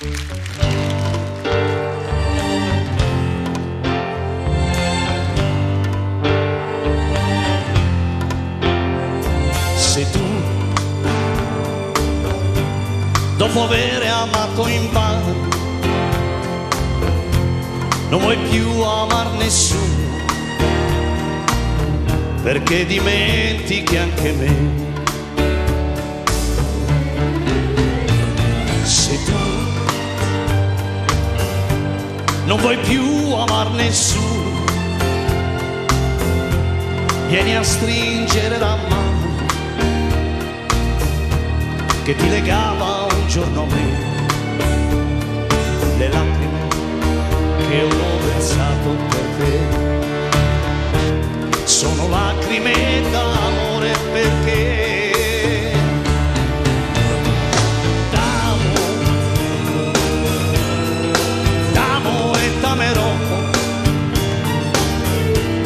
Se tu, dopo aver amato in vano, non vuoi più amar nessuno, perché dimentichi anche me. Non vuoi più amar nessuno, vieni a stringere la mano che ti legava un giorno a me. Le lacrime che ho versato per te sono lacrime d'amore perché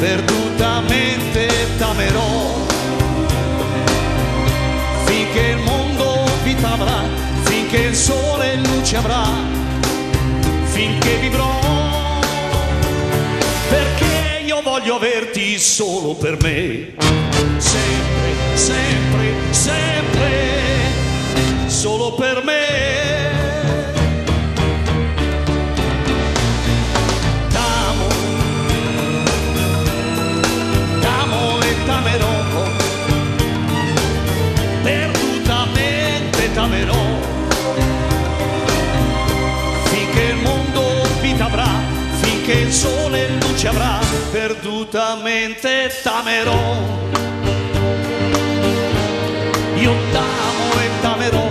perdutamente t'amerò, finché il mondo vita avrà, finché il sole luce avrà, finché vivrò, perché io voglio averti solo per me, sempre, sempre, sempre, solo per me. T'amerò, finché il mondo vita avrà, finché il sole luce avrà, perdutamente t'amerò. Io t'amo e t'amerò,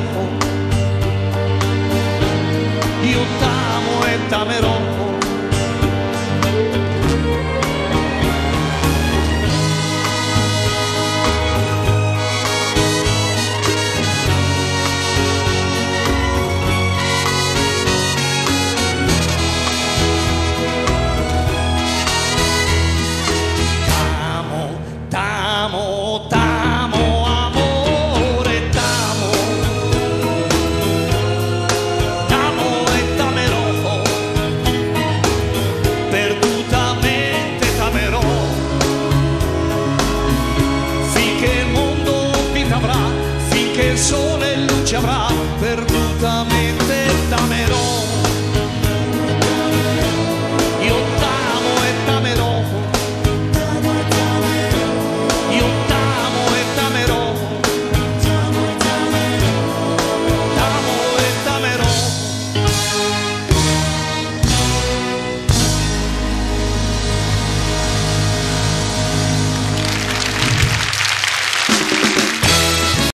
io t'amo e t'amerò. che il sole luce avrà per me.